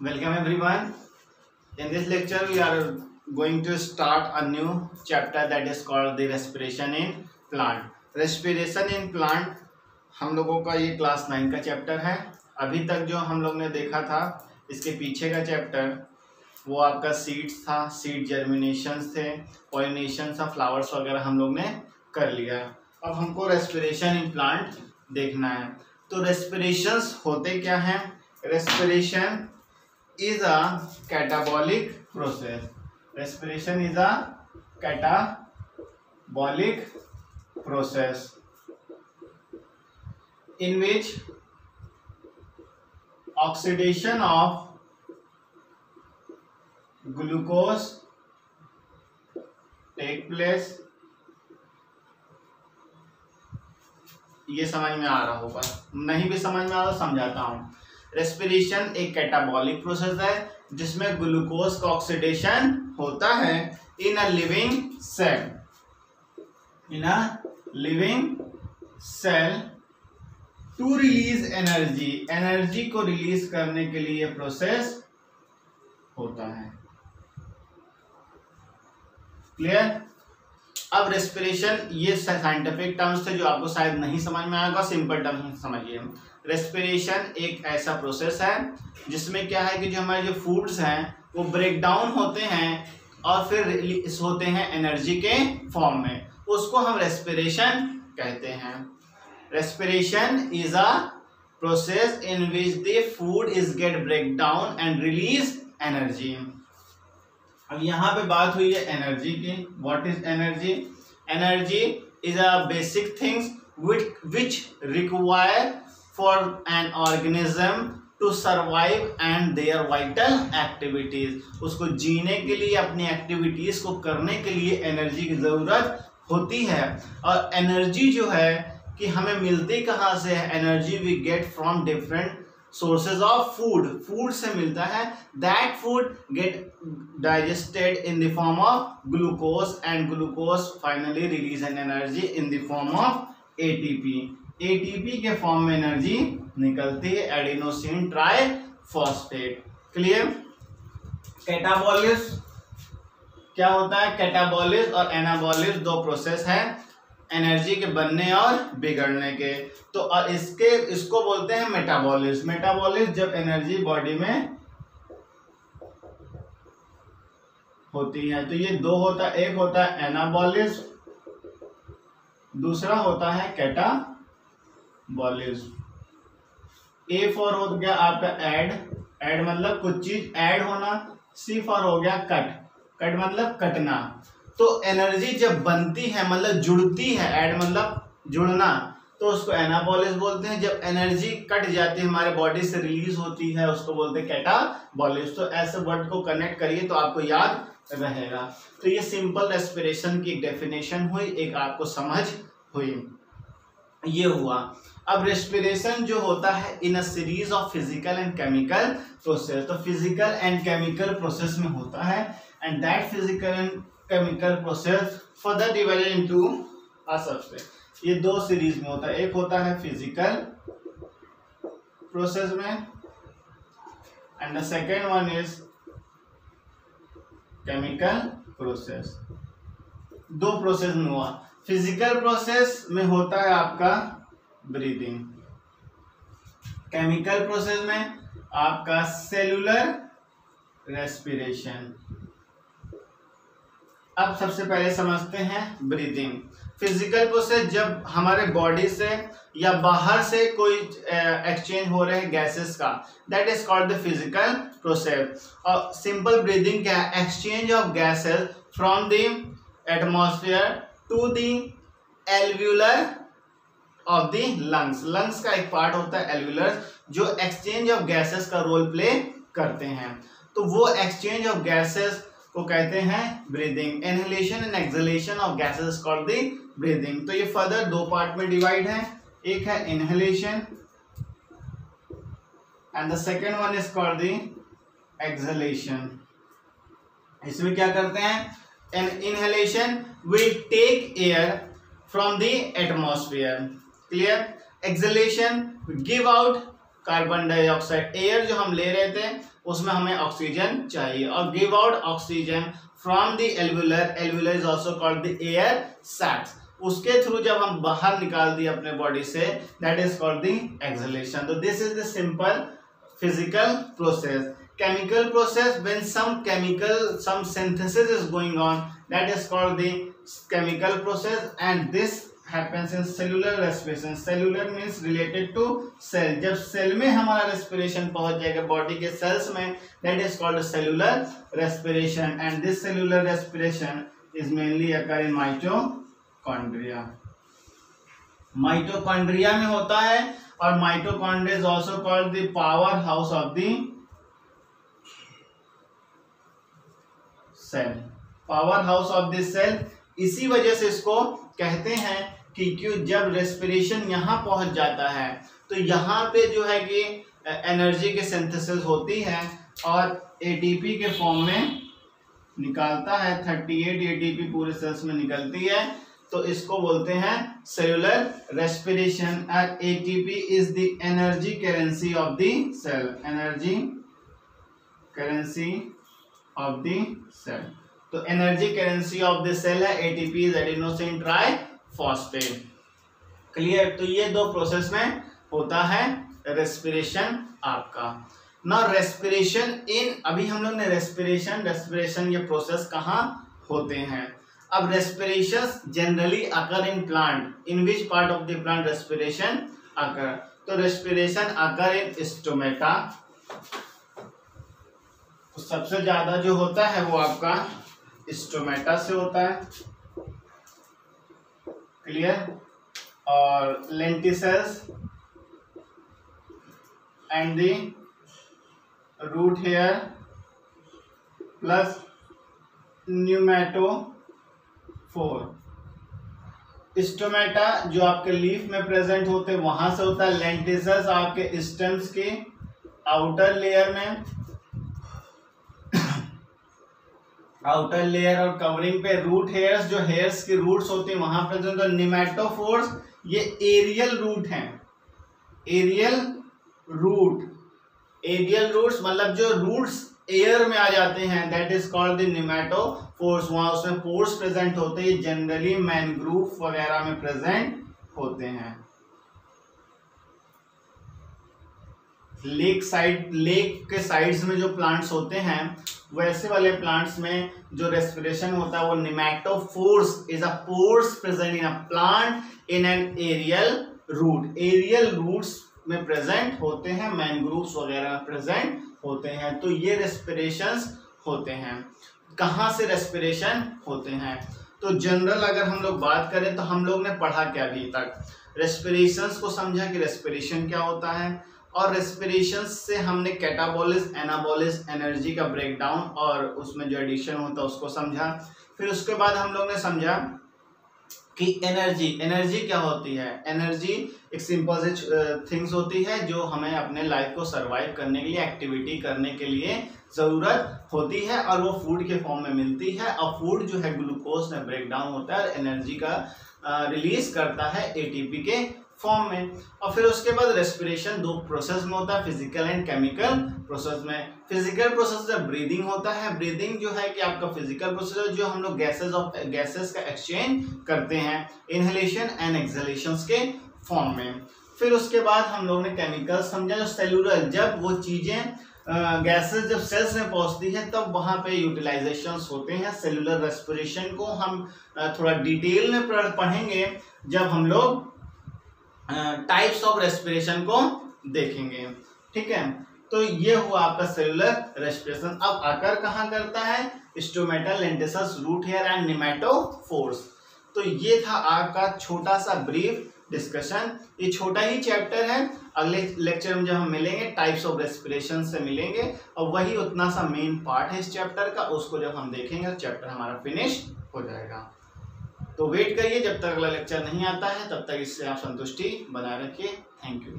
Welcome everyone. In this lecture, we are going to start a new chapter that is called the respiration in plant. Respiration in plant हम लोगों का ये class nine का chapter है अभी तक जो हम लोग ने देखा था इसके पीछे का चैप्टर वो आपका सीड्स था सीड जर्मिनेशन थे पॉलिनेशन था फ्लावर्स वगैरह हम लोग ने कर लिया अब हमको रेस्पिरेशन इन प्लांट देखना है तो रेस्पिरेशंस होते क्या हैं respiration is a catabolic process respiration is a catabolic process in which oxidation of glucose take place. ये समझ में आ रहा होगा। नहीं भी समझ में आ रहा, समझाता हूँ। रेस्पिरेशन एक कैटाबॉलिक प्रोसेस है, जिसमें ग्लूकोज का ऑक्सीडेशन होता है in a living cell in a living cell to release energy energy को रिलीज़ करने के लिए प्रोसेस होता है. क्लियर अब रेस्पिरेशन ये साइंटिफिक टर्म्स थे जो आपको शायद नहीं समझ में आएगा सिंपल टर्म्स में समझिए रेस्पिरेशन एक ऐसा प्रोसेस है, जिसमें क्या है कि जो हमारे जो फूड्स हैं, वो ब्रेक डाउन होते हैं और फिर रिलीज़ होते हैं एनर्जी के फॉर्म में। उसको हम रेस्पिरेशन कहते हैं। Respiration is a process in which the food is get break down and release energy अब यहाँ पे बात हुई है एनर्जी की। What is energy energy is a basic things which require for an organism to survive and their vital activities उसको जीने के लिए, अपनी एक्टिविटीज़ को करने के लिए एनर्जी की ज़रूरत होती है। और एनर्जी जो है कि हमें मिलती कहाँ से है? Energy we get from different sources of food food से मिलता है। That food get digested in the form of glucose and glucose finally release an energy in the form of ATP ATP के फॉर्म में energy निकलती है adenosine triphosphate clear catabolism क्या होता है? कैटाबोलिस और एनाबोलिस दो प्रोसेस है एनर्जी के बनने और बिगड़ने के। तो और इसके, इसको बोलते हैं मेटाबॉलिस मेटाबॉलिस जब एनर्जी बॉडी में होती है तो ये दो होता है। एक होता है एनाबॉलिस दूसरा होता है कैटाबॉलिस ए फॉर हो गया आपका ऐड ऐड मतलब कुछ चीज़ ऐड होना। सी फॉर हो गया कट कट मतलब कटना। तो एनर्जी जब बनती है मतलब जुड़ती है ऐड मतलब जुड़ना तो उसको एनाबॉलिस बोलते हैं। जब एनर्जी कट जाती है, हमारे बॉडी से रिलीज़ होती है, उसको बोलते हैं कैटाबॉलिस तो ऐसे वर्ड को कनेक्ट करिए तो आपको याद रहेगा। तो ये सिंपल रेस्पिरेशन की डेफिनेशन हुई, एक आपको समझ हुई। ये हुआ। अब रेस्पिरेशन जो होता है in a series of physical and chemical process तो फ़िज़िकल एंड केमिकल प्रोसेस में होता है and that physical and chemical process further divided into आ सबसे ये दो सीरीज़ में होता है। एक होता है फ़िज़िकल प्रोसेस में and the second one is chemical process दो प्रोसेस में हुआ। फ़िज़िकल प्रोसेस में होता है आपका ब्रीदिंग केमिकल प्रोसेस में आपका सेलुलर रेस्पिरेशन अब सबसे पहले समझते हैं ब्रीदिंग फ़िज़िकल प्रोसेस जब हमारे बॉडी से या बाहर से कोई एक्सचेंज हो रहे गैसेस का that is called the physical process और सिंपल ब्रीदिंग क्या है? Exchange of gases from the atmosphere to the alveolar of the lungs lungs का एक पार्ट होता है एल्व्यूलर जो एक्सचेंज ऑफ़ गैसेस का रोल प्ले करते हैं। तो वो एक्सचेंज ऑफ़ गैसेस को कहते हैं breathing inhalation and exhalation of gases called the breathing तो ये फर्दर दो पार्ट में डिवाइड है। एक है inhalation and the second one is called the exhalation इसमें क्या करते हैं? In inhalation we take air from the atmosphere clear exhalation give out carbon dioxide air जो हम ले रहे थे, उसमें हमें ऑक्सीजन चाहिए। और give out oxygen from the alveolar alveolar is also called the air sacs उसके थ्रू जब हम बाहर निकाल दिए अपने बॉडी से that is called the exhalation तो this is the simple physical process chemical process, when some chemical, some synthesis is going on, that is called the chemical process and this happens in cellular respiration cellular means related to cell जब cell में हमारा respiration पहुँच जाएगा body के cells में that is called cellular respiration and this cellular respiration is mainly occur in mitochondria mitochondria में होता है और mitochondria is also called the power house of the cell power house of this cell इसी वजह से इसको कहते हैं क्यों जब रेस्पिरेशन यहाँ पहुँच जाता है तो यहाँ पे जो है कि एनर्जी के सिंथेसिस होती है और एटीपी के फॉर्म में निकालता है थर्टी 38 एटीपी पूरे सेल्स में निकलती है तो इसको बोलते हैं cellular respiration and ATP is the energy currency of the cell energy currency of the cell तो energy currency of the cell है ATP is adenosine triphosphate clear तो ये दो प्रोसेस में होता है रेस्पिरेशन आपका। ना रेस्पिरेशन इन अभी हम लोग ने रेस्पिरेशन रेस्पिरेशन ये प्रोसेस कहाँ होते हैं? अब respiration generally occur in plant in which part of the plant respiration occur तो रेस्पिरेशन अकर इन स्टोमेटा सबसे ज़्यादा जो होता है वो आपका स्टोमेटा से होता है। क्लियर और lenticels and the root hair plus pneumatophore stomata जो आपके लीफ में प्रेजेंट होते, वहाँ से होता है लेंटिसस आपके स्टेम्स के आउटर लेयर में। आउटर लेयर और कवरिंग पे रूट हेयर्स जो हेयर्स की रूट्स होती हैं, वहाँ पर जो निमेटोफोर्स ये एरियल रूट हैं। एरियल रूट एरियल रूट्स मतलब जो रूट्स एयर में आ जाते हैं that is called the pneumatophores वहाँ उसमें पोर्स प्रेजेंट होते हैं जनरली मैनग्रूव वगैरह में प्रेजेंट होते हैं। लेक साइड, लेक के साइड्स में जो प्लांट्स होते हैं, वैसे वाले प्लांट्स में जो रेस्पिरेशन होता है वो pneumatophores is a pores present in a plant in an aerial root aerial roots में प्रेजेंट होते हैं मैनग्रूव्स वगैरह प्रेजेंट होते हैं तो ये रेस्पिरेशन होते हैं। कहाँ से रेस्पिरेशन होते हैं? तो जनरल अगर हम लोग बात करें तो हम लोग ने पढ़ा क्या अभी तक? रेस्पिरेशन को समझा कि रेस्पिरेशन क्या होता है? और रेस्पिरेशन से हमने कैटाबोलिस एनाबोलिस एनर्जी का ब्रेकडाउन और उसमें जो एडिशन होता है उसको समझा। फिर उसके बाद हम लोग ने समझा कि एनर्जी एनर्जी क्या होती है? एनर्जी एक सिंपल से थिंग्स होती है जो हमें अपने लाइफ को सरवाइव करने के लिए एक्टिविटी करने के लिए ज़रूरत होती है और वो फ़ूड के फॉर्म में मिलती है। और फ़ूड जो है ग्लूकोज में ब्रेक डाउन होता है और एनर्जी का रिलीज़ करता है एटीपी के फॉर्म में। और फिर उसके बाद रेस्पिरेशन दो प्रोसेस में होता है फ़िज़िकल एंड केमिकल प्रोसेस में। फ़िज़िकल प्रोसेस जब ब्रीदिंग होता है ब्रीदिंग जो है कि आपका फ़िज़िकल प्रोसेस जो हम लोग गैसेस ऑफ़ गैसेस का एक्सचेंज करते हैं इनहेलेशन एंड एक्सलेशन के फॉर्म में। फिर उसके बाद हम लोग ने केमिकल समझा, जो सेलुलर जब वो चीज़ें गैसेस जब सेल्स में पहुँचती है, तब वहाँ पे यूटिलाइजेशन होते हैं। सेलुलर रेस्पिरेशन को हम थोड़ा डिटेल में पढ़ेंगे, जब हम लोग टाइप्स ऑफ़ रेस्पिरेशन को देखेंगे। ठीक है? तो ये हुआ आपका सेलुलर रेस्पिरेशन अब आकर कहाँ करता है? Stomatal root hair and pneumatophores तो ये था आपका छोटा सा ब्रीफ डिस्कशन ये छोटा ही चैप्टर है। अगले लेक्चर में जब हम मिलेंगे टाइप्स ऑफ़ रेस्पिरेशन से मिलेंगे। और वही उतना सा मेन पार्ट है इस चैप्टर का, उसको जब हम देखेंगे चैप्टर हमारा फिनिश हो जाएगा। तो वेट करिए, जब तक अगला लेक्चर नहीं आता है, तब तक इससे आप संतुष्टि बनाए रखिए। Thank you